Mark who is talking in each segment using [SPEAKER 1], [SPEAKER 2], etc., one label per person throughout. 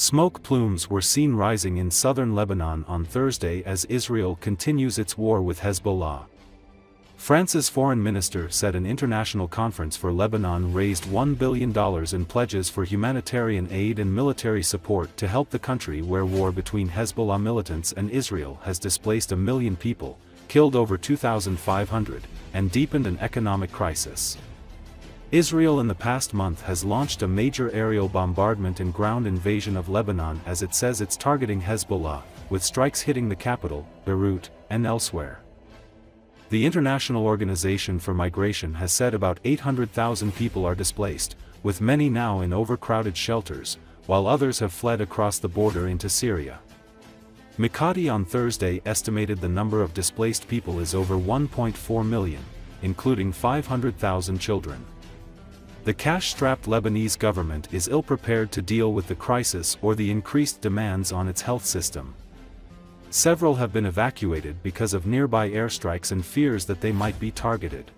[SPEAKER 1] Smoke plumes were seen rising in southern Lebanon on Thursday as Israel continues its war with Hezbollah. France's foreign minister said an international conference for Lebanon raised $1 billion in pledges for humanitarian aid and military support to help the country where war between Hezbollah militants and Israel has displaced a million people, killed over 2,500, and deepened an economic crisis. Israel in the past month has launched a major aerial bombardment and ground invasion of Lebanon as it says it's targeting Hezbollah, with strikes hitting the capital, Beirut, and elsewhere. The International Organization for Migration has said about 800,000 people are displaced, with many now in overcrowded shelters, while others have fled across the border into Syria. Mikati on Thursday estimated the number of displaced people is over 1.4 million, including 500,000 children. The cash-strapped Lebanese government is ill-prepared to deal with the crisis or the increased demands on its health system. Several have been evacuated because of nearby airstrikes and fears that they might be targeted.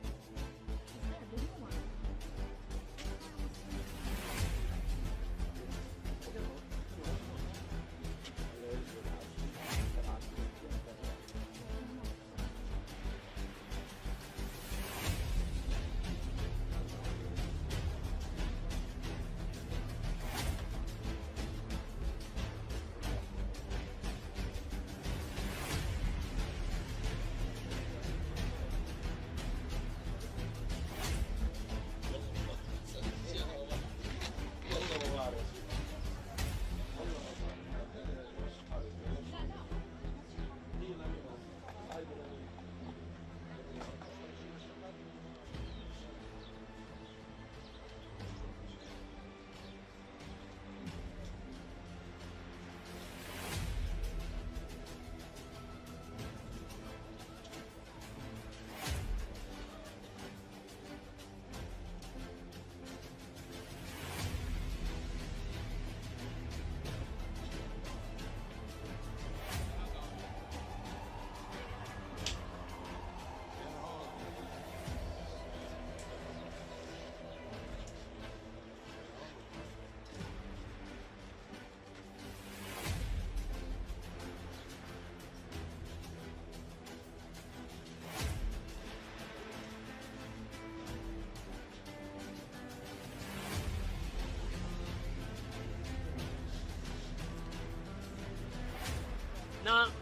[SPEAKER 2] な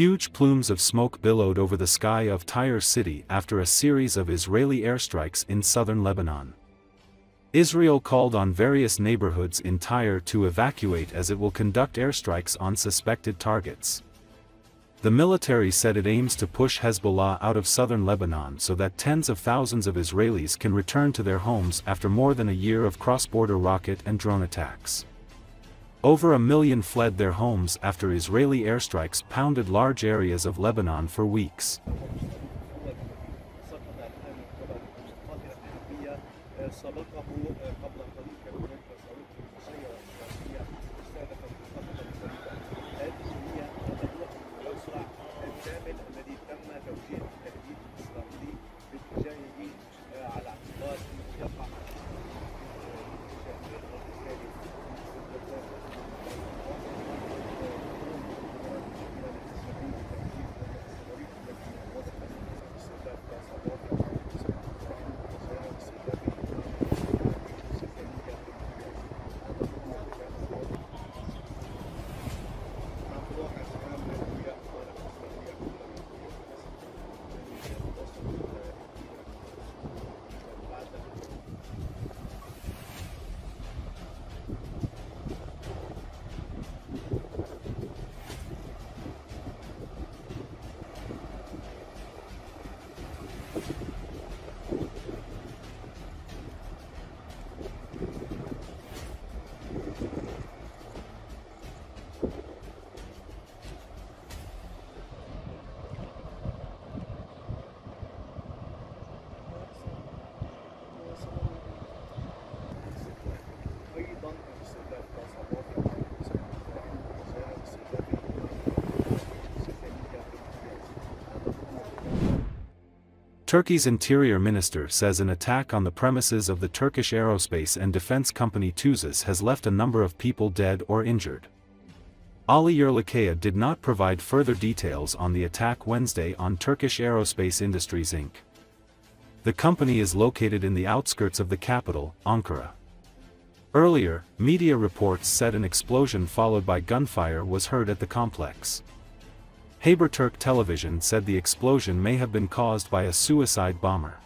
[SPEAKER 1] Huge plumes of smoke billowed over the sky of Tyre city after a series of Israeli airstrikes in southern Lebanon. Israel called on various neighborhoods in Tyre to evacuate as it will conduct airstrikes on suspected targets. The military said it aims to push Hezbollah out of southern Lebanon so that tens of thousands of Israelis can return to their homes after more than a year of cross-border rocket and drone attacks. Over a million fled their homes after Israeli airstrikes pounded large areas of Lebanon for weeks. Turkey's interior minister says an attack on the premises of the Turkish aerospace and defense company TUSAS has left a number of people dead or injured. Ali Yerlikaya did not provide further details on the attack Wednesday on Turkish Aerospace Industries Inc. The company is located in the outskirts of the capital, Ankara. Earlier, media reports said an explosion followed by gunfire was heard at the complex. Haberturk television said the explosion may have been caused by a suicide bomber.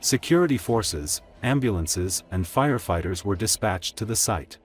[SPEAKER 1] Security forces, ambulances, and firefighters were dispatched to the site.